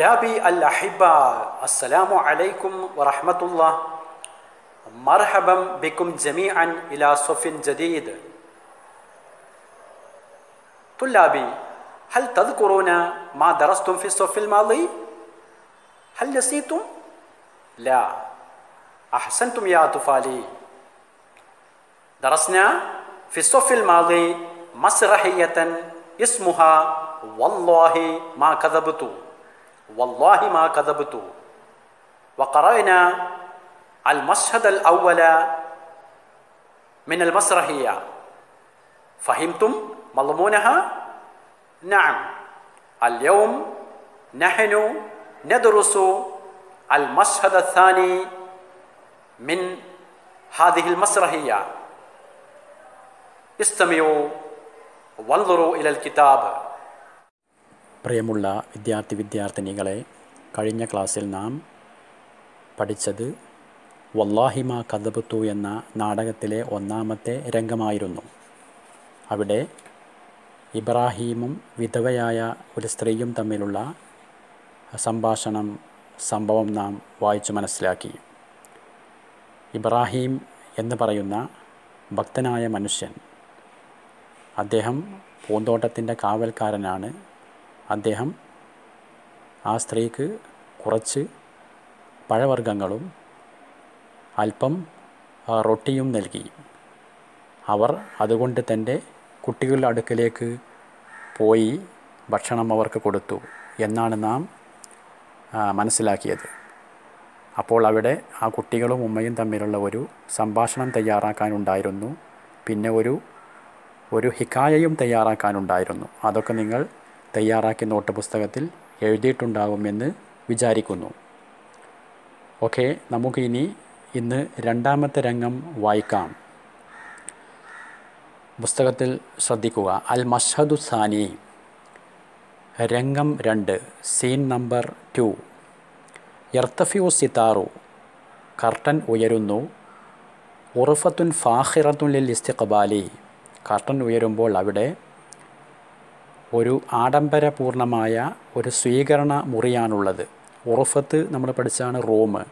طلابي الأحباء السلام عليكم ورحمة الله. مرحبا بكم جميعا إلى صف جديد. طلابي هل تذكرون ما درستم في الصف الماضي؟ هل نسيتم؟ لا. أحسنتم يا أطفالي درسنا في الصف الماضي مسرحية اسمها والله ما كذبت. والله ما كذبت وقرأنا المشهد الأول من المسرحية. فهمتم مضمونها؟ نعم. اليوم نحن ندرس المشهد الثاني من هذه المسرحية. استمعوا وانظروا إلى الكتاب. പ്രിയമുള്ള വിദ്യാർത്ഥി വിദ്യാർത്ഥിനികളെ കഴിഞ്ഞ ക്ലാസ്സിൽ നാം പഠിച്ചത് വല്ലാഹിമ കഥബത്തു എന്ന നാടകത്തിലെ ഒന്നാമത്തെ രംഗമായിരുന്നു. അവിടെ ഇബ്രാഹീമും വിധവയായ ഒരു സ്ത്രീയും തമ്മിലുള്ള സംഭാഷണം സംഭവം നാം വായിച്ചു മനസ്സിലാക്കി. ഇബ്രാഹീം എന്ന് പറയുന്ന ഭക്തനായ മനുഷ്യൻ അദ്ദേഹം പൂന്തോട്ടത്തിന്റെ കാവൽക്കാരനാണ്. അദ്ദേഹം ആ സ്ത്രീക്ക് കുറച്ച് പഴവർഗങ്ങളും അല്പം റൊട്ടിയും നൽകി. അവർ അതുകൊണ്ട് തന്റെ കുട്ടികളുടെ അടുക്കലേക്ക് പോയി ഭക്ഷണം അവർക്ക് കൊടുത്തു എന്നാണ് നാം മനസ്സിലാക്കിയത്. അപ്പോൾ അവിടെ ആ കുട്ടികളും ഉമ്മയും തമ്മിലുള്ള ഒരു സംഭാഷണം തയ്യാറാക്കാനുണ്ടായിരുന്നു. പിന്നെ ഒരു ഒരു ഹിക്കായയും തയ്യാറാക്കാനുണ്ടായിരുന്നു. അതൊക്കെ നിങ്ങൾ തയ്യാറാക്കി നോട്ട് പുസ്തകത്തിൽ എഴുതിയിട്ടുണ്ടാകുമെന്ന് വിചാരിക്കുന്നു. ഓക്കെ നമുക്കിനി ഇന്ന് രണ്ടാമത്തെ രംഗം വായിക്കാം. പുസ്തകത്തിൽ ശ്രദ്ധിക്കുക. അൽ മഷദു സാനി രംഗം രണ്ട് സീൻ നമ്പർ ടു. യർത്തഫിയു സിതാറു കർട്ടൻ ഉയരുന്നു. ഉറുഫത്തുൻ ഫാഹിറത്തുൻ ലിൽ ഇസ്തിഖബാലി കർട്ടൻ ഉയരുമ്പോൾ അവിടെ ഒരു ആഡംബരപൂർണമായ ഒരു സ്വീകരണ മുറിയാണുള്ളത്. ഉറുഫത്ത് നമ്മൾ പഠിച്ചാണ് റൂം.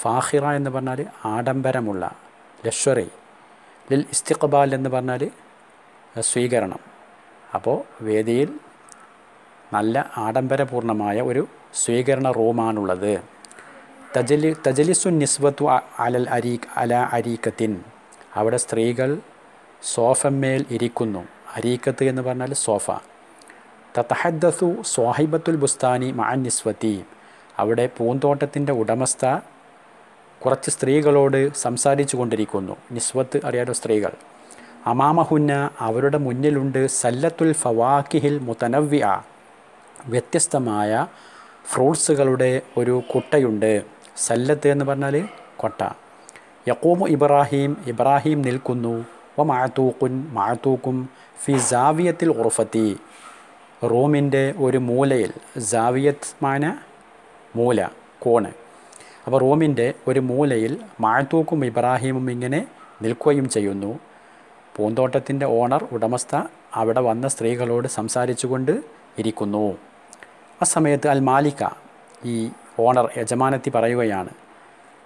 ഫാഹിറ എന്ന് പറഞ്ഞാൽ ആഡംബരമുള്ള ലഷ്വറി ലിൽ ഇസ്തിഖബാൽ എന്ന് പറഞ്ഞാൽ സ്വീകരണം. അപ്പോൾ വേദിയിൽ നല്ല ആഡംബരപൂർണമായ ഒരു സ്വീകരണ റൂമാണുള്ളത്. തജലി തജലിസു നിസ്വത്തു അലൽ അരീ അല അരീക്കത്തിൻ. അവിടെ സ്ത്രീകൾ സോഫമ്മേൽ ഇരിക്കുന്നു. അരീക്കത്ത് എന്ന് പറഞ്ഞാൽ സോഫ. തത്തഹദ്ദസു സ്വാഹിബത്തുൽ ബുസ്താനി മഅൻ നിസ്വത്തി അവിടെ പൂന്തോട്ടത്തിന്റെ ഉടമസ്ഥ കുറച്ച് സ്ത്രീകളോട് സംസാരിച്ചു കൊണ്ടിരിക്കുന്നു. നിസ്വത്ത് അറിയാലോ സ്ത്രീകൾ. അമാമഹുന്ന അവരുടെ മുന്നിലുണ്ട് സല്ലത്തുൽ ഫവാക്കിഹിൽ മുത്തനവ്യ വ്യത്യസ്തമായ ഫ്രൂട്ട്സുകളുടെ ഒരു കുട്ടയുണ്ട്. സല്ലത്ത് എന്ന് പറഞ്ഞാൽ കൊട്ട. യക്കൂമു ഇബ്രാഹിം ഇബ്രാഹിം നിൽക്കുന്നു. വ മാഴത്തൂക്കുൻ മാഴത്തൂക്കും ഫി ജാവിയത്തിൽ ഉറഫത്തി. റൂമിന്റെ ഒരു മൂലയിൽ ജാവിയത്ത് മാന മൂല കോണ്. അപ്പോൾ റൂമിന്റെ ഒരു മൂലയിൽ മാഴത്തൂക്കും ഇബ്രാഹിമും ഇങ്ങനെ നിൽക്കുകയും ചെയ്യുന്നു. പൂന്തോട്ടത്തിന്റെ ഓണർ ഉടമസ്ഥ അവിടെ വന്ന സ്ത്രീകളോട് സംസാരിച്ചുകൊണ്ട് ഇരിക്കുന്നു. ആ സമയത്ത് അൽ മാലിക ഈ ഓണർ യജമാനത്തി പറയുകയാണ്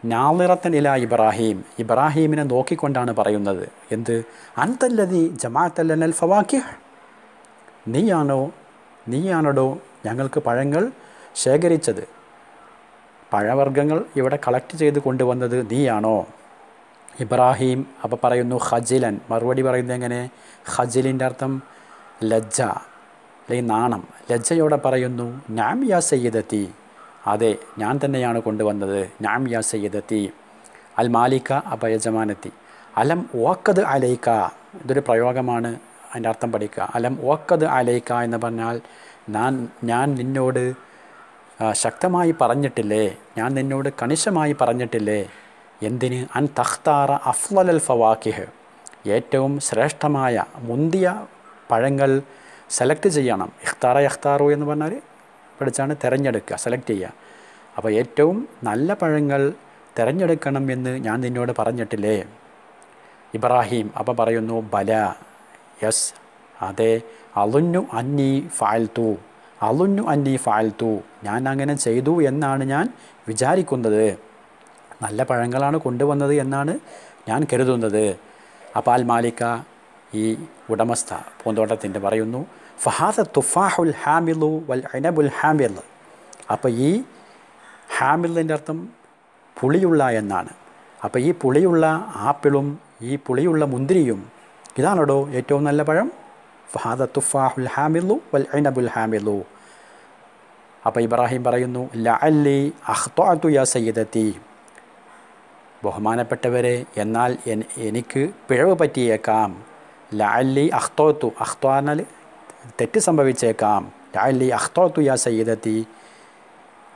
നാളിറത്തൻ ഇല ഇബ്രാഹിം ഇബ്രാഹീമിനെ നോക്കിക്കൊണ്ടാണ് പറയുന്നത്. എന്ത്? അൻതല്ലതി ജമാഅത്തല്ലൽ ഫവാക്കിഹ്. നീയാണോ നീയാണോടോ ഞങ്ങൾക്ക് പഴങ്ങൾ ശേഖരിച്ചത്. പഴവർഗങ്ങൾ ഇവിടെ കളക്ട് ചെയ്ത് കൊണ്ടുവന്നത് നീയാണോ? ഇബ്രാഹിം അപ്പോൾ പറയുന്നു ഹജിലൻ മറുപടി പറയുന്നത് എങ്ങനെ? ഹജിലിന്റെ അർത്ഥം ലജ്ജ അല്ലെങ്കിൽ നാണം. ലജ്ജയോടെ പറയുന്നു നാം യാ സയ്യിദത്തി. അതെ ഞാൻ തന്നെയാണ് കൊണ്ടുവന്നത്. നാം യാ സയ്യിദത്തി. അൽ അപ്പ യജമാനത്തി. അലം ഓക്കത് അലൈക്ക. ഇതൊരു പ്രയോഗമാണ്. അതിന്റെ അർത്ഥം പഠിക്കുക. അലം ഓക്കത് അലയിക്ക എന്ന് പറഞ്ഞാൽ ഞാൻ ഞാൻ നിന്നോട് ശക്തമായി പറഞ്ഞിട്ടില്ലേ? ഞാൻ നിന്നോട് കണിശമായി പറഞ്ഞിട്ടില്ലേ? എന്തിന്? അൻ തഖ്താറ അഫ്ലൽ ഫവാക്കിഹ് ഏറ്റവും ശ്രേഷ്ഠമായ മുന്തിയ പഴങ്ങൾ സെലക്ട് ചെയ്യണം. ഇഖ്താറ ഇഖ്താറു എന്ന് പറഞ്ഞാൽ പഠിച്ചാണ് തിരഞ്ഞെടുക്കുക സെലക്ട് ചെയ്യുക. അപ്പോൾ ഏറ്റവും നല്ല പഴങ്ങൾ തിരഞ്ഞെടുക്കണം എന്ന് ഞാൻ നിന്നോട് പറഞ്ഞിട്ടില്ലേ? ഇബ്രാഹിം അപ്പോൾ പറയുന്നു ബല യെസ് അതെ. അലുന്നു അന്നി ഫാൽത്തു അലുന്നു അന്നി ഫാൽത്തു ഞാൻ അങ്ങനെ ചെയ്തു എന്നാണ് ഞാൻ വിചാരിക്കുന്നത്. നല്ല പഴങ്ങളാണ് കൊണ്ടുവന്നത് എന്നാണ് ഞാൻ കരുതുന്നത്. അപ്പാൽ മാലിക്ക ഈ ഉടമസ്ഥ പൂന്തോട്ടത്തിന്റെ പറയുന്നു ഫഹാദ തുഫാഹുൽ ഹാമിലു വൽ അനബുൽ ഹാമിൽ. അപ്പോൾ ഈ ഹാമിലിന്റെ അർത്ഥം പുളിയുള്ള എന്നാണ്. അപ്പോൾ ഈ പുളിയുള്ള ആപ്പിളും ഈ പുളിയുള്ള മുന്തിരിയും ഇതാണോടോ ഏറ്റവും നല്ല പഴം? ഫഹാദ തുഫാഹുൽ ഹാമിലു വൽ അനബുൽ ഹാമിലു അപ്പോൾ ഇബ്രാഹിം പറയുന്നു ലഅല്ലി അഖ്തഅതു യാ സയ്യിദത്തി. ബഹുമാനപ്പെട്ടവരെ എന്നാൽ എനിക്ക് പിഴവ് പറ്റിയേക്കാം. ലഅല്ലി അഹ്തോത്തു അഖ്ത്വാനാൽ തെറ്റ് സംഭവിച്ചേക്കാം. ലഅല്ലി അഹ്തോത്തു യാ സയ്യിദത്തി.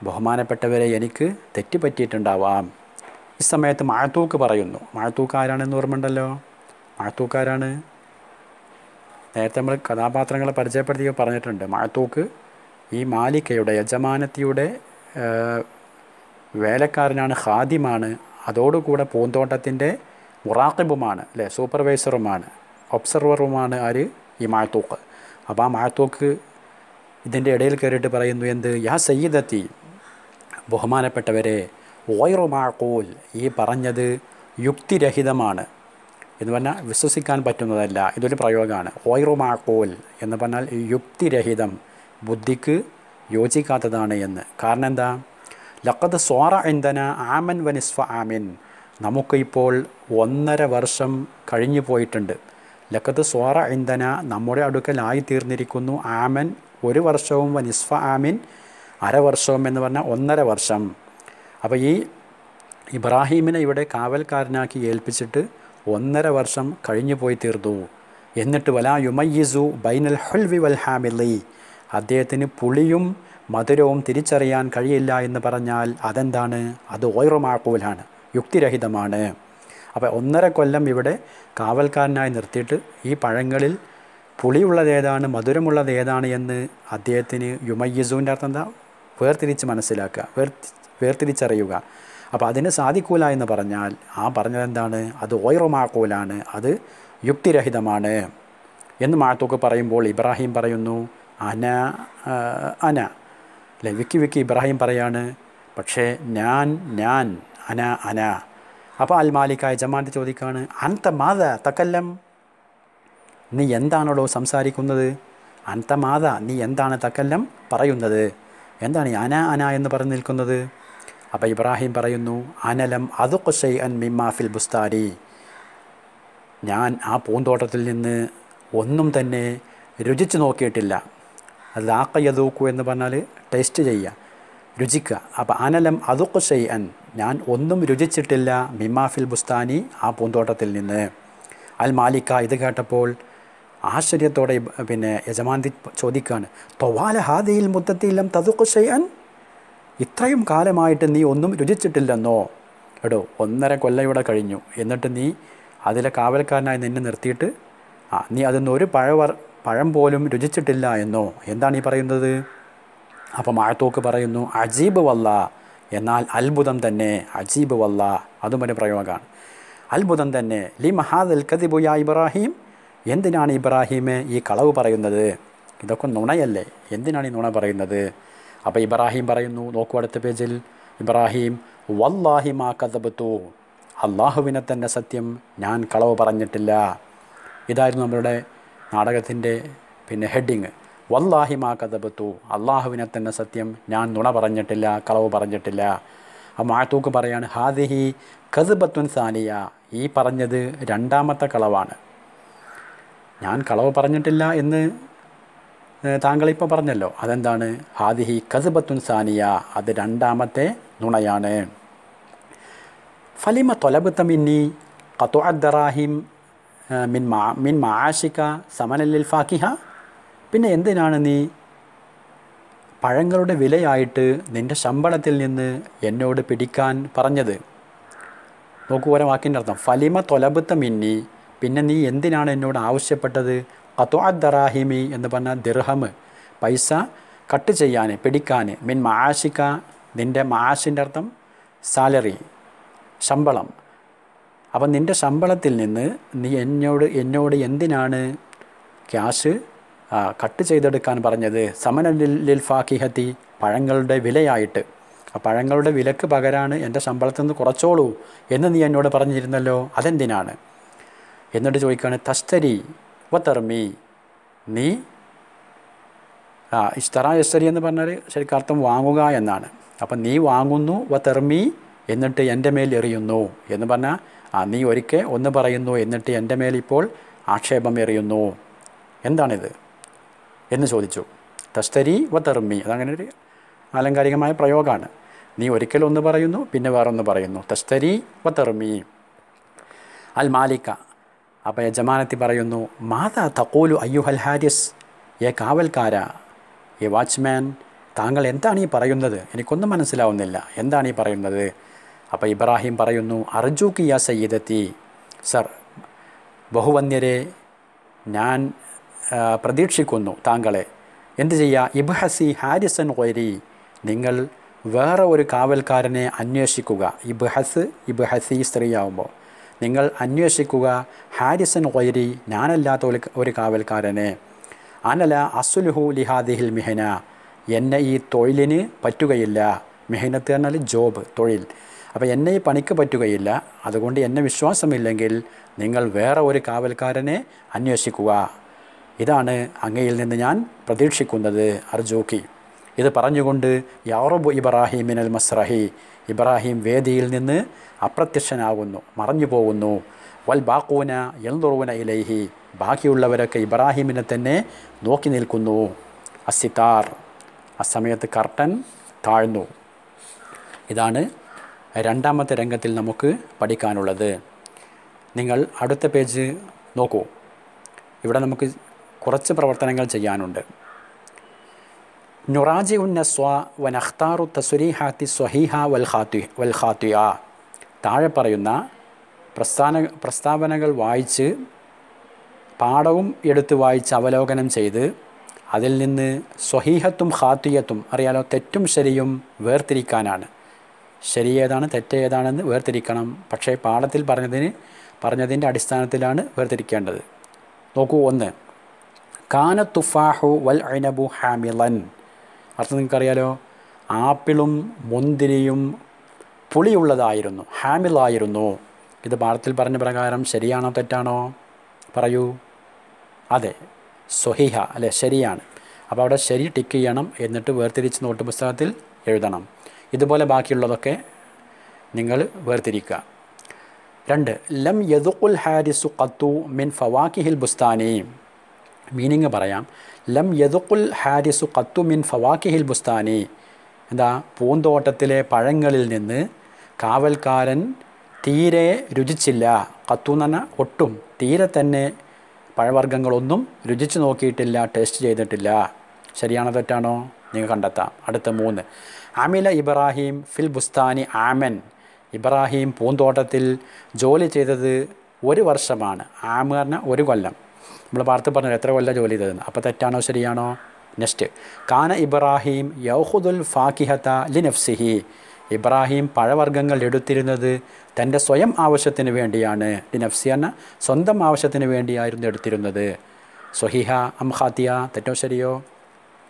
ബഹുമാനപ്പെട്ടവരെ എനിക്ക് തെറ്റ് പറ്റിയിട്ടുണ്ടാവാം. ഈ സമയത്ത് മാഴത്തൂക്ക് പറയുന്നു. മാഴത്തൂക്ക് ആരാണെന്ന് ഓർമ്മയുണ്ടല്ലോ? മാഴത്തൂക്കാരാണ് നേരത്തെ നമ്മൾ കഥാപാത്രങ്ങളെ പരിചയപ്പെടുത്തി പറഞ്ഞിട്ടുണ്ട്. മഴത്തൂക്ക് ഈ മാലിക്കയുടെ യജമാനത്തിയുടെ വേലക്കാരനാണ് ഹാദിമാണ് അതോടുകൂടെ പൂന്തോട്ടത്തിന്റെ മുറാക്കിബുമാണ് അല്ലേ? സൂപ്പർവൈസറുമാണ് ഒബ്സർവറുമാണ് ആര്? ഈ മാഴത്തൂക്ക് അപ്പോൾ ആ മാഴത്തൂക്ക് ഇതിന്റെ ഇടയിൽ കയറിയിട്ട് പറയുന്നു എന്ത്? യാ സയ്യിദത്തി ബഹുമാനപ്പെട്ടവരെ ഓയറു മാഴക്കൂൽ ഈ പറഞ്ഞത് യുക്തിരഹിതമാണ്. എന്ന് പറഞ്ഞാൽ വിശ്വസിക്കാൻ പറ്റുന്നതല്ല. ഇതൊരു പ്രയോഗമാണ്. ഓയറുമാക്കോൽ എന്ന് പറഞ്ഞാൽ യുക്തിരഹിതം ബുദ്ധിക്ക് യോജിക്കാത്തതാണ് എന്ന്. കാരണം എന്താ? ലക്കത് സോറ എന്തന ആമൻ വനിസ്ഫ ആമിൻ. നമുക്കിപ്പോൾ ഒന്നര വർഷം കഴിഞ്ഞു പോയിട്ടുണ്ട്. ലക്കത്ത് സോറ ഇന്ധന നമ്മുടെ അടുക്കലായി തീർന്നിരിക്കുന്നു. ആമൻ ഒരു വർഷവും വനിസ്ഫ ആമിൻ അരവർഷവും എന്ന് പറഞ്ഞാൽ ഒന്നര വർഷം. അപ്പോൾ ഈ ഇബ്രാഹീമിനെ ഇവിടെ കാവൽക്കാരനാക്കി ഏൽപ്പിച്ചിട്ട് ഒന്നര വർഷം കഴിഞ്ഞു പോയി തീർന്നു. എന്നിട്ട് വലാ യുമയ്യിസു ബൈനൽ ഹുൽവി വൽ ഹാമിലി. അദ്ദേഹത്തിന് പുളിയും മധുരവും തിരിച്ചറിയാൻ കഴിയില്ല എന്ന് പറഞ്ഞാൽ അതെന്താണ്? അത് ഓയറുമാക്കൂലാണ് യുക്തിരഹിതമാണ്. അപ്പോൾ ഒന്നര കൊല്ലം ഇവിടെ കാവൽക്കാരനായി നിർത്തിയിട്ട് ഈ പഴങ്ങളിൽ പുളിയുള്ളത് ഏതാണ് മധുരമുള്ളത് ഏതാണ് എന്ന് അദ്ദേഹത്തിന് യുമയ്യസുവിന്റെ അർത്ഥം എന്താ? വേർതിരിച്ച് മനസ്സിലാക്കുക വേർ വേർതിരിച്ചറിയുക. അപ്പോൾ അതിന് സാധിക്കൂല എന്ന് പറഞ്ഞാൽ ആ പറഞ്ഞതെന്താണ്? അത് ഓയറുമാക്കൂലാണ് അത് യുക്തിരഹിതമാണ്. എന്ന് മാത്തൂക്ക് പറയുമ്പോൾ ഇബ്രാഹിം പറയുന്നു അന അന. അല്ലെ വിക്കി വിക്കി ഇബ്രാഹിം പറയാണ് പക്ഷേ ഞാൻ ഞാൻ അന അന. അപ്പോൾ അൽ മാലിക്കായ ജമാഅത്ത് ചോദിക്കാണ് അന്ത മാത തക്കല്ലം നീ എന്താണല്ലോ സംസാരിക്കുന്നത്? അന്ത മാത നീ എന്താണ് തക്കല്ലം പറയുന്നത്? എന്താണ് അന അന എന്ന് പറഞ്ഞു നിൽക്കുന്നത്? അപ്പോൾ ഇബ്രാഹിം പറയുന്നു അനലം അതുക്കുസൈ അൻ മിമ്മാഫിൽ ബുസ്താരി ഞാൻ ആ പൂന്തോട്ടത്തിൽ നിന്ന് ഒന്നും തന്നെ രുചിച്ച് നോക്കിയിട്ടില്ല. അത് ആക്കയതൂക്കു എന്ന് പറഞ്ഞാൽ ടേസ്റ്റ് ചെയ്യുക രുചിക്കുക. അപ്പോൾ അനലം അതുക്കുസൈ അൻ ഞാൻ ഒന്നും രുചിച്ചിട്ടില്ല മിമാഫിൽ ബുസ്താനി ആ പൂന്തോട്ടത്തിൽ നിന്ന്. അൽ മാലിക്ക ഇത് കേട്ടപ്പോൾ ആശ്ചര്യത്തോടെ പിന്നെ യജമാന്തി ചോദിക്കുകയാണ് തൊവാല ഹാദിയിൽ മുത്തത്തിയില്ലം തതുക്കു അൻ ഇത്രയും കാലമായിട്ട് നീ ഒന്നും രുചിച്ചിട്ടില്ലെന്നോ? എടോ ഒന്നര കൊല്ലം ഇവിടെ കഴിഞ്ഞു. എന്നിട്ട് നീ അതിലെ കാവൽക്കാരനായി നിന്നെ നിർത്തിയിട്ട് ആ നീ അതിന്ന് ഒരു പഴവർ പഴം പോലും രുചിച്ചിട്ടില്ല എന്നോ? എന്താണ് ഈ പറയുന്നത്? അപ്പം ആഴത്തോക്ക് പറയുന്നു അജീബ് വല്ല. എന്നാൽ അത്ഭുതം തന്നെ അജീബ് വല്ല. അതും ഒരു പ്രയോഗമാണ്. അത്ഭുതം തന്നെ ലി മഹാദൽ കദിബുയ ഇബ്രാഹിം. എന്തിനാണ് ഇബ്രാഹിമെ ഈ കളവ് പറയുന്നത്? ഇതൊക്കെ നുണയല്ലേ? എന്തിനാണ് ഈ നുണ പറയുന്നത്? അപ്പോൾ ഇബ്രാഹിം പറയുന്നു നോക്കൂ അടുത്ത പേജിൽ ഇബ്രാഹിം വല്ലാഹി മാ കഥബത്തു അള്ളാഹുവിനെ തന്നെ സത്യം ഞാൻ കളവ് പറഞ്ഞിട്ടില്ല. ഇതായിരുന്നു നമ്മളുടെ നാടകത്തിന്റെ പിന്നെ ഹെഡിങ്. വല്ലാഹി മാ കഥബത്തു അള്ളാഹുവിനെ തന്നെ സത്യം ഞാൻ നുണ പറഞ്ഞിട്ടില്ല കളവ് പറഞ്ഞിട്ടില്ല. ആ മാത്തൂക്ക് പറയാണ് ഹാദിഹി കസുബത്തുൻ സാനിയ. ഈ പറഞ്ഞത് രണ്ടാമത്തെ കളവാണ്. ഞാൻ കളവ് പറഞ്ഞിട്ടില്ല എന്ന് താങ്കളിപ്പോൾ പറഞ്ഞല്ലോ അതെന്താണ്? ഹാദിഹി കസുബത്തുൻ സാനിയ അത് രണ്ടാമത്തെ നുണയാണ്. ഫലിമ തൊലബത്ത മിന്നി കത്തുഅദ്ദറാഹിം മിൻ മാ മിൻ മാഷിക സമനല്ലിൽ ഫാക്കിഹ. പിന്നെ എന്തിനാണ് നീ പഴങ്ങളുടെ വിലയായിട്ട് നിന്റെ ശമ്പളത്തിൽ നിന്ന് എന്നോട് പിടിക്കാൻ പറഞ്ഞത്? നോക്കൂ ഓരോ വാക്കിന്റെ അർത്ഥം. ഫലിമ തൊലബത്ത മിന്നി പിന്നെ നീ എന്തിനാണ് എന്നോട് ആവശ്യപ്പെട്ടത്? കത്തുഅദ്ദറാഹിമി എന്ന് പറഞ്ഞാൽ ദിർഹമ് പൈസ കട്ട് ചെയ്യാൻ പിടിക്കാൻ മിൻ മാഷിക നിന്റെ മാഷിന്റെ അർത്ഥം സാലറി ശമ്പളം. അപ്പം നിന്റെ ശമ്പളത്തിൽ നിന്ന് നീ എന്നോട് എന്നോട് എന്തിനാണ് ക്യാഷ് കട്ട് ചെയ്തെടുക്കാൻ പറഞ്ഞത്? സമന ലിൽ ലിൽ ഫാക്കിഹത്തി പഴങ്ങളുടെ വിലയായിട്ട്. ആ പഴങ്ങളുടെ വിലക്ക് പകരാണ് എന്റെ ശമ്പളത്തിൽ നിന്ന് കുറച്ചോളൂ എന്ന് നീ എന്നോട് പറഞ്ഞിരുന്നല്ലോ. അതെന്തിനാണ്? എന്നിട്ട് ചോദിക്കുകയാണ് തസ്തരി വത്തർമി നീ ആ ഇസ്തറ ഇസ്തരി എന്ന് പറഞ്ഞാൽ ശരിക്കും അർത്ഥം വാങ്ങുക എന്നാണ്. അപ്പം നീ വാങ്ങുന്നു വ തെർമി എന്നിട്ട് എന്റെ മേൽ എറിയുന്നു എന്ന് പറഞ്ഞാൽ ആ നീ ഒരിക്കൽ ഒന്ന് പറയുന്നു എന്നിട്ട് എന്റെ മേൽ ഇപ്പോൾ ആക്ഷേപം എറിയുന്നു. എന്താണിത്? എന്ന് ചോദിച്ചു. തസ്തരി വ തെർമി അതങ്ങനെ ഒരു ആലങ്കാരികമായ പ്രയോഗമാണ്. നീ ഒരിക്കൽ ഒന്ന് പറയുന്നു പിന്നെ വേറൊന്ന് പറയുന്നു. തസ്തരി വ തെർമി അൽ മാലിക്ക. അപ്പോൾ യജമാനത്തി പറയുന്നു മാതാ തക്കോലു അയ്യുഹൽ ഹാരിസ്? ഏ കാവൽക്കാര? ഏ വാച്ച്മാൻ? താങ്കൾ എന്താണ് ഈ പറയുന്നത്? എനിക്കൊന്നും മനസ്സിലാവുന്നില്ല. എന്താണ് ഈ പറയുന്നത്? അപ്പോൾ ഇബ്രാഹിം പറയുന്നു അർജൂക്ക് യാ സയ്യിദത്തി. സർ ബഹുവന്യരെ ഞാൻ പ്രതീക്ഷിക്കുന്നു താങ്കളെ. എന്ത് ചെയ്യുക ഇബ്ഹസി ഹാരിസൻ ഒരി നിങ്ങൾ വേറെ ഒരു കാവൽക്കാരനെ അന്വേഷിക്കുക. ഇബ്ഹസ് ഇബ്ഹസി സ്ത്രീയാവുമ്പോൾ നിങ്ങൾ അന്വേഷിക്കുക. ഹാരിസൻ വൈരി ഞാനല്ലാത്ത ഒരു ഒരു കാവൽക്കാരനെ. അനല അസുലുഹു ലിഹാദിഹിൽ മിഹന. എന്നെ ഈ തൊഴിലിന് പറ്റുകയില്ല. മെഹനത്ത് പറഞ്ഞാൽ ജോബ് തൊഴിൽ. അപ്പോൾ എന്നെ ഈ പണിക്ക് പറ്റുകയില്ല. അതുകൊണ്ട് എന്നെ വിശ്വാസമില്ലെങ്കിൽ നിങ്ങൾ വേറെ ഒരു കാവൽക്കാരനെ അന്വേഷിക്കുക. ഇതാണ് അങ്ങയിൽ നിന്ന് ഞാൻ പ്രതീക്ഷിക്കുന്നത്. അർജൂക്കി. ഇത് പറഞ്ഞുകൊണ്ട് യാറബു ഇബ്രാഹിമിൻ അൽ മസ്രഹി ഇബ്രാഹിം വേദിയിൽ നിന്ന് അപ്രത്യക്ഷനാകുന്നു മറഞ്ഞു പോകുന്നു വൽ ബാക്കൂന എൽന്നുറുവന ഇലൈഹി. ബാക്കിയുള്ളവരൊക്കെ ഇബ്രാഹിമിനെ തന്നെ നോക്കി നിൽക്കുന്നു. അസിത്താർ ആ സമയത്ത് കർട്ടൻ താഴ്ന്നു. ഇതാണ് രണ്ടാമത്തെ രംഗത്തിൽ നമുക്ക് പഠിക്കാനുള്ളത്. നിങ്ങൾ അടുത്ത പേജ് നോക്കൂ. ഇവിടെ നമുക്ക് കുറച്ച് പ്രവർത്തനങ്ങൾ ചെയ്യാനുണ്ട്. നുറാജി ഉന്നസ്വ വനഖ്താറു തസുരീഹാത്തി സ്വഹീഹ വൽ ഖാത്തു വൽ താഴെ പറയുന്ന പ്രസ്ഥാന പ്രസ്താവനകൾ വായിച്ച് പാഠവും എടുത്ത് വായിച്ച് അവലോകനം ചെയ്ത് അതിൽ നിന്ന് സ്വഹീഹത്തും ഖാത്തിയത്തും അറിയാലോ തെറ്റും ശരിയും വേർതിരിക്കാനാണ്. ശരി ഏതാണ് തെറ്റ് വേർതിരിക്കണം. പക്ഷേ പാഠത്തിൽ പറഞ്ഞതിന് പറഞ്ഞതിന്റെ അടിസ്ഥാനത്തിലാണ് വേർതിരിക്കേണ്ടത്. നോക്കൂ ഒന്ന്. കാന തുഫാഹു വൽ ഐനബു ഹാമിലൻ അർത്ഥം നിങ്ങൾക്കറിയാലോ ആപ്പിളും മുന്തിരിയും പുളിയുള്ളതായിരുന്നു ഹാമിളായിരുന്നു. ഇത് പാഠത്തിൽ പറഞ്ഞ പ്രകാരം ശരിയാണോ തെറ്റാണോ? പറയൂ. അതെ സൊഹിഹ അല്ലെ ശരിയാണ്. അപ്പോൾ അവിടെ ശരി ടിക്ക് ചെയ്യണം എന്നിട്ട് വേർതിരിച്ച് നോട്ട് പുസ്തകത്തിൽ എഴുതണം. ഇതുപോലെ ബാക്കിയുള്ളതൊക്കെ നിങ്ങൾ വേർതിരിക്കുക. രണ്ട് ലം യദുൽ ഹാരിസു ഖത്തു മിൻ ഫവാക്കിഹിൽ ബുസ്താനി. മീനിങ് പറയാം. ലം യദുക്കുൽ ഹാരിസു ഖത്തു മിൻ ഫവാക്കിഹിൽ ബുസ്താനി. എന്താ? പൂന്തോട്ടത്തിലെ പഴങ്ങളിൽ നിന്ന് കാവൽക്കാരൻ തീരെ രുചിച്ചില്ല. കത്തു നന ഒട്ടും തീരെ തന്നെ പഴവർഗങ്ങളൊന്നും രുചിച്ച് നോക്കിയിട്ടില്ല ടേസ്റ്റ് ചെയ്തിട്ടില്ല. ശരിയാണോ തെറ്റാണോ? നിങ്ങൾ കണ്ടെത്താം. അടുത്ത മൂന്ന്. അമില ഇബ്രാഹിം ഫിൽ ബുസ്താനി ആമൻ. ഇബ്രാഹിം പൂന്തോട്ടത്തിൽ ജോലി ചെയ്തത് ഒരു വർഷമാണ്. ആമറിന് ഒരു കൊല്ലം. നമ്മൾ പാർത്ത് പറഞ്ഞു എത്ര കൊല്ലം ജോലി ചെയ്തതെന്ന്. അപ്പോൾ തെറ്റാണോ ശരിയാണോ? നെക്സ്റ്റ് കാന ഇബ്രാഹിം യൗഹുദുൽ ഫാക്കിഹത്ത ലിനഫ്സിഹി ഇബ്രാഹിം പഴവർഗങ്ങൾ എടുത്തിരുന്നത് തന്റെ സ്വയം ആവശ്യത്തിന് വേണ്ടിയാണ്. ലിനഫ്സി എന്ന സ്വന്തം ആവശ്യത്തിന് വേണ്ടിയായിരുന്നു എടുത്തിരുന്നത്. സ്വഹിഹ അംഹാത്തിയ തെറ്റോ ശരിയോ?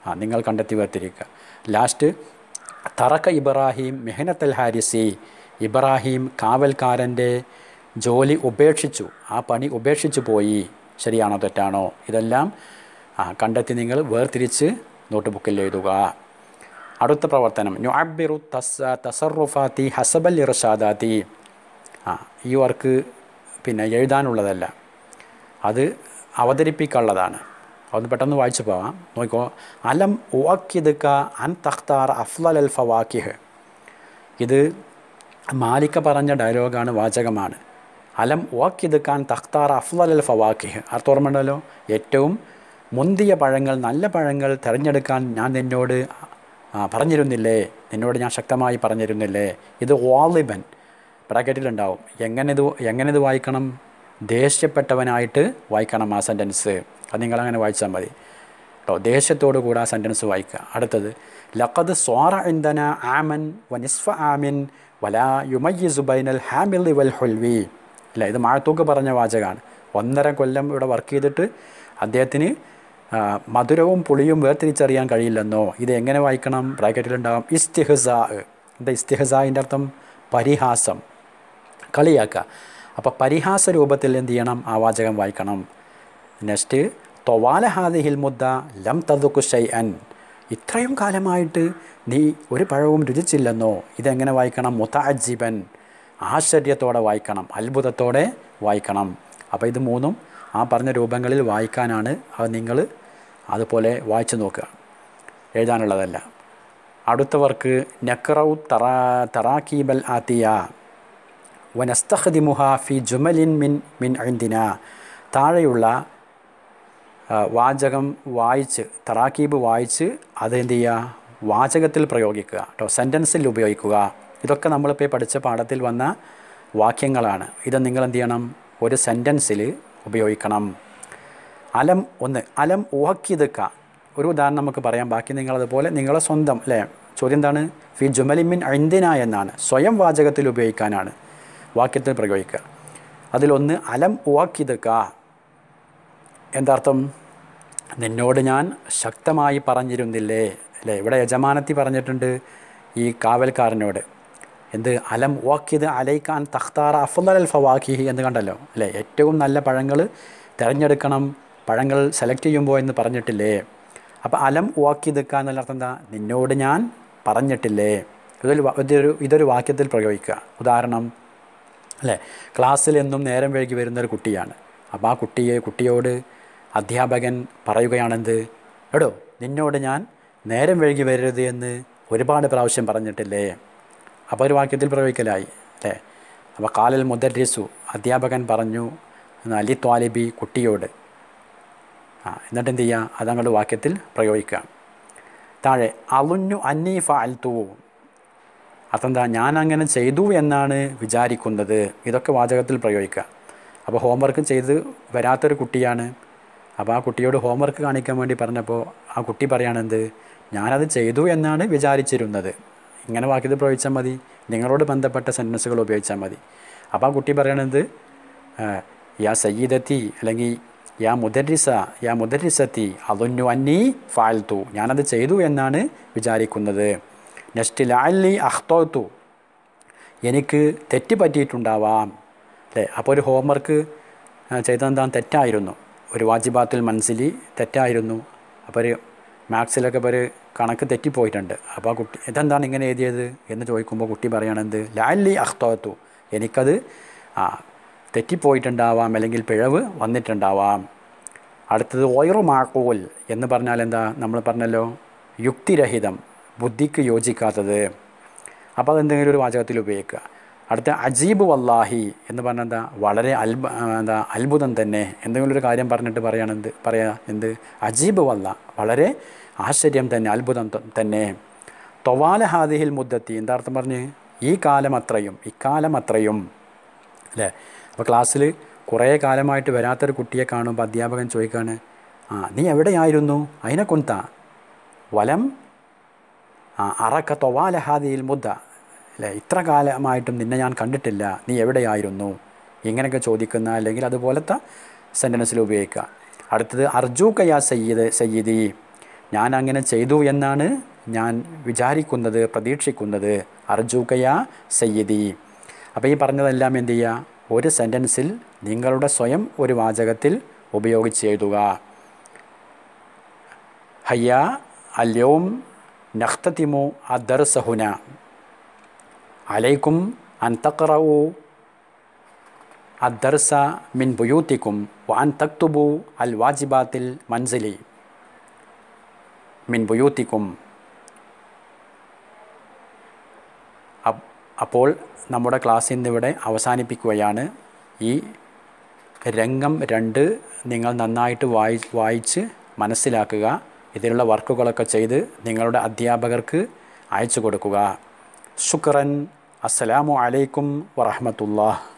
ആ നിങ്ങൾ കണ്ടെത്തി വേർതിരിക്കുക. ലാസ്റ്റ് തറക്ക ഇബ്രാഹിം മെഹനത്തൽ ഹാരിസി. ഇബ്രാഹിം കാവൽക്കാരന്റെ ജോലി ഉപേക്ഷിച്ചു. ആ പണി ഉപേക്ഷിച്ചു പോയി. ശരിയാണോ തെറ്റാണോ ഇതെല്ലാം കണ്ടെത്തി നിങ്ങൾ വേർതിരിച്ച് നോട്ട് ബുക്കിൽ എഴുതുക. അടുത്ത പ്രവർത്തനം. നുഅബിറു തസ തസറുഫാത്തി ഹസബൽ ഇർഷാദാത്തി. ആ ഈ വർക്ക് പിന്നെ എഴുതാനുള്ളതല്ല. അത് അവതരിപ്പിക്കാനുള്ളതാണ്. അതൊന്ന് പെട്ടെന്ന് വായിച്ചു പോവാം. നോക്കിക്കോ അലം ഉവക്കിദ്ക അൻ തഖ്താർ അഫ്ലൽ അൽ ഫവാക്കിഹ്. ഇത് മാലിക്ക പറഞ്ഞ ഡയലോഗാണ് വാചകമാണ്. അലം ഉവക്കിദ്ക്കാൻ തഖ്താർ അഫ്ലൽ അൽ ഫവാക്കിഹ് അർത്ഥം ഓർമ്മയുണ്ടല്ലോ? ഏറ്റവും മുന്തിയ പഴങ്ങൾ നല്ല പഴങ്ങൾ തിരഞ്ഞെടുക്കാൻ ഞാൻ നിന്നോട് പറഞ്ഞിരുന്നില്ലേ? നിന്നോട് ഞാൻ ശക്തമായി പറഞ്ഞിരുന്നില്ലേ? ഇത് വാലിബൻ ബ്രാക്കറ്റിലുണ്ടാവും എങ്ങനെ ഇത് എങ്ങനെ ഇത് വായിക്കണം? ദേഷ്യപ്പെട്ടവനായിട്ട് വായിക്കണം ആ സെന്റൻസ് അത് നിങ്ങളങ്ങനെ വായിച്ചാൽ മതി. കേട്ടോ ദേഷ്യത്തോടു കൂടെ ആ സെന്റൻസ് വായിക്കുക. അടുത്തത് ലഖദ് സ്വാറ ഇന്ധന ആമൻ വനിസ്ഫ ആമിൻ വലാ യുമയ്യിസു ബൈനൽ ഹാമിൽ വൽ ഹുൽവി. അല്ല ഇത് മാഴത്തൂക്ക് പറഞ്ഞ വാചകമാണ് ഒന്നര കൊല്ലം ഇവിടെ വർക്ക് ചെയ്തിട്ട് അദ്ദേഹത്തിന് മധുരവും പുളിയും വേർതിരിച്ചറിയാൻ കഴിയില്ലെന്നോ? ഇത് എങ്ങനെ വായിക്കണം? ബ്രാക്കറ്റിലുണ്ടാകും ഇസ്തിഹസാ എന്താ ഇസ്തിഹസാന്റെ അർത്ഥം? പരിഹാസം. കളിയാക്കുക. അപ്പോൾ പരിഹാസ രൂപത്തിൽ എന്ത് ചെയ്യണം? ആ വാചകം വായിക്കണം. നെക്സ്റ്റ് തൊവാല ഹാദിഹിൽ മുദ്ദ ലം തതുക്കു ഷൈ അൻ ഇത്രയും കാലമായിട്ട് നീ ഒരു പഴവും രുചിച്ചില്ലെന്നോ? ഇതെങ്ങനെ വായിക്കണം? മുത്തഅജ്ജിബൻ ആശ്ചര്യത്തോടെ വായിക്കണം അത്ഭുതത്തോടെ വായിക്കണം. അപ്പോൾ ഇത് മൂന്നും ആ പറഞ്ഞ രൂപങ്ങളിൽ വായിക്കാനാണ് അത് നിങ്ങൾ അതുപോലെ വായിച്ചു നോക്കുക. എഴുതാനുള്ളതല്ല. അടുത്തവർക്ക് നക്രൗ തറാ തറാക്കീബൽ ആത്തിയ വനസ്തഹദി മുഹാഫി ജുമലിൻ മിൻ മിൻ ഐന്ദിന താഴെയുള്ള വാചകം വായിച്ച് തറാക്കീബ് വായിച്ച് അതെന്ത് ചെയ്യുക? വാചകത്തിൽ പ്രയോഗിക്കുക. കേട്ടോ സെന്റൻസിൽ ഉപയോഗിക്കുക. ഇതൊക്കെ നമ്മളിപ്പോൾ പഠിച്ച പാഠത്തിൽ വന്ന വാക്യങ്ങളാണ്. ഇത് നിങ്ങൾ എന്ത് ചെയ്യണം ഒരു സെന്റൻസിൽ ഉപയോഗിക്കണം. അലം ഒന്ന് അലം ഊഹക്കിതുക്ക. ഒരു ഉദാഹരണം നമുക്ക് പറയാം. ബാക്കി നിങ്ങളതുപോലെ നിങ്ങളെ സ്വന്തം അല്ലേ? ചോദ്യം എന്താണ്? ഫി ജുമലിമിൻ അഴിന്തിന എന്നാണ്. സ്വയം വാചകത്തിൽ ഉപയോഗിക്കാനാണ് വാക്യത്തിൽ പ്രയോഗിക്കുക. അതിലൊന്ന് അലം ഊഹക്കിതുക്ക. എന്താർത്ഥം? നിന്നോട് ഞാൻ ശക്തമായി പറഞ്ഞിരുന്നില്ലേ? അല്ലേ? ഇവിടെ യജമാനത്തി പറഞ്ഞിട്ടുണ്ട് ഈ കാവൽക്കാരനോട്. എന്ത് അലം വാക്കിയത് അലൈക്കാൻ തഖ്താറ അഫുദൽ അൽ എന്ന് കണ്ടല്ലോ അല്ലേ? ഏറ്റവും നല്ല പഴങ്ങൾ തിരഞ്ഞെടുക്കണം പഴങ്ങൾ സെലക്ട് ചെയ്യുമ്പോൾ എന്ന് പറഞ്ഞിട്ടില്ലേ? അപ്പോൾ അലം വാക്കിയതുക്ക എന്നുള്ള അർത്ഥം എന്താ? നിന്നോട് ഞാൻ പറഞ്ഞിട്ടില്ലേ? ഇതൊരു ഇതൊരു ഇതൊരു വാക്യത്തിൽ പ്രയോഗിക്കുക. ഉദാഹരണം അല്ലേ? ക്ലാസ്സിൽ എന്നും നേരം വൈകി വരുന്നൊരു കുട്ടിയാണ്. അപ്പോൾ ആ കുട്ടിയെ കുട്ടിയോട് അധ്യാപകൻ പറയുകയാണെന്ത്? എടോ നിന്നോട് ഞാൻ നേരം വൈകി വരരുത് എന്ന് ഒരുപാട് പ്രാവശ്യം പറഞ്ഞിട്ടില്ലേ? അപ്പോൾ ഒരു വാക്യത്തിൽ പ്രയോഗിക്കലായി അല്ലേ? അപ്പോൾ കാലൽ മുദരിസു അധ്യാപകൻ പറഞ്ഞു അലി ത്വാലിബി കുട്ടിയോട്. ആ എന്നിട്ട് എന്ത് ചെയ്യുക? അതങ്ങോട്ട് വാക്യത്തിൽ പ്രയോഗിക്കുക. താഴെ അലുഞ്ഞു അന്നീ ഫാൽത്തു അതെന്താ ഞാൻ അങ്ങനെ ചെയ്തു എന്നാണ് വിചാരിക്കുന്നത്. ഇതൊക്കെ വാചകത്തിൽ പ്രയോഗിക്കുക. അപ്പോൾ ഹോംവർക്ക് ചെയ്ത് വരാത്തൊരു കുട്ടിയാണ്. അപ്പോൾ ആ കുട്ടിയോട് ഹോംവർക്ക് കാണിക്കാൻ വേണ്ടി പറഞ്ഞപ്പോൾ ആ കുട്ടി പറയാണെന്ത് ഞാനത് ചെയ്തു എന്നാണ് വിചാരിച്ചിരുന്നത്. ഇങ്ങനെ വാക്യത്തിൽ പ്രയോഗിച്ചാൽ മതി. നിങ്ങളോട് ബന്ധപ്പെട്ട സെന്റൻസുകൾ ഉപയോഗിച്ചാൽ മതി. അപ്പോൾ ആ കുട്ടി പറയണത് യാ സയ്യിദത്തി അല്ലെങ്കിൽ യാ മുദരിസ യാ മുദരിസത്തി അതൊന്നു അന്നീ ഫാൽത്തു ഞാനത് ചെയ്തു എന്നാണ് വിചാരിക്കുന്നത്. നെക്സ്റ്റ് ലാലി അഹ്തോത്തു എനിക്ക് തെറ്റ് പറ്റിയിട്ടുണ്ടാവാം. അല്ലേ? അപ്പോൾ ഒരു ഹോംവർക്ക് ചെയ്തെന്താ തെറ്റായിരുന്നു. ഒരു വാജിബാത്തുൽ മൻസിലി തെറ്റായിരുന്നു. അപ്പോൾ ഒരു മാത്സിലൊക്കെ ഒരു കണക്ക് തെറ്റിപ്പോയിട്ടുണ്ട്. അപ്പോൾ ആ കുട്ടി ഇതെന്താണ് ഇങ്ങനെ എഴുതിയത്? എന്ന് ചോദിക്കുമ്പോൾ കുട്ടി പറയണെന്ത് ലാലി അഖ്തോത്തു. എനിക്കത് ആ തെറ്റിപ്പോയിട്ടുണ്ടാവാം അല്ലെങ്കിൽ പിഴവ് വന്നിട്ടുണ്ടാവാം. അടുത്തത് ഓയറു മാക്കൂൽ എന്ന് പറഞ്ഞാൽ എന്താ? നമ്മൾ പറഞ്ഞല്ലോ യുക്തിരഹിതം ബുദ്ധിക്ക് യോജിക്കാത്തത്. അപ്പോൾ അതെന്തെങ്കിലും ഒരു വാചകത്തിൽ ഉപയോഗിക്കുക. അടുത്ത അജീബ് വല്ലാഹി എന്ന് പറഞ്ഞാൽ എന്താ വളരെ അത്ഭു എന്താ അത്ഭുതം തന്നെ. എന്തെങ്കിലും ഒരു കാര്യം പറഞ്ഞിട്ട് പറയണെന്ത് പറയാ എന്ത്? അജീബ് വല്ല വളരെ ആശ്ചര്യം തന്നെ അത്ഭുതം തന്നെ. തൊവാല ഹാദിഹിൽ മുദ്ദത്തി എന്താ അർത്ഥം പറഞ്ഞ്? ഈ കാലം അത്രയും ഇക്കാലം അത്രയും. അല്ലേ? അപ്പോൾ ക്ലാസ്സിൽ കുറേ കാലമായിട്ട് വരാത്തൊരു കുട്ടിയെ കാണുമ്പോൾ അധ്യാപകൻ ചോദിക്കുകയാണ് ആ നീ എവിടെയായിരുന്നു? അതിനെ കൊന്ത വലം അറക്ക തൊവാല ഹാദിയിൽ മുദ്ദ. അല്ലേ? ഇത്ര കാലമായിട്ടും നിന്നെ ഞാൻ കണ്ടിട്ടില്ല. നീ എവിടെയായിരുന്നു? ഇങ്ങനെയൊക്കെ ചോദിക്കുന്ന അല്ലെങ്കിൽ അതുപോലത്തെ സെന്റൻസിൽ ഉപയോഗിക്കുക. അടുത്തത് അർജൂക്കയാ സയ്യിദ് സയ്യിദി ഞാൻ അങ്ങനെ ചെയ്തു എന്നാണ് ഞാൻ വിചാരിക്കുന്നത് പ്രതീക്ഷിക്കുന്നത്. അർജൂക്കയാ സയ്യിദി. അപ്പോൾ ഈ പറഞ്ഞതെല്ലാം എന്ത് ചെയ്യുക? ഒരു സെന്റൻസിൽ നിങ്ങളുടെ സ്വയം ഒരു വാചകത്തിൽ ഉപയോഗിച്ച് എഴുതുക. ഹയ്യ അല്യോം നഖ്തതിമു അദർസഹുന. അലൈക്കും അൻതക്റവു അദ്ദർസ മിൻ ബുയൂത്തിക്കും വാൻ തക്തുബു അൽ വാജിബാത്തിൽ മൻസിലി മിൻ ബുയൂത്തിക്കും. അപ്പോൾ നമ്മുടെ ക്ലാസ് ഇന്നിവിടെ അവസാനിപ്പിക്കുകയാണ്. ഈ രംഗം രണ്ട് നിങ്ങൾ നന്നായിട്ട് വായി വായിച്ച് മനസ്സിലാക്കുക. ഇതിലുള്ള വർക്കുകളൊക്കെ ചെയ്ത് നിങ്ങളുടെ അധ്യാപകർക്ക് അയച്ചു കൊടുക്കുക. شكرا. السلام عليكم ورحمة الله.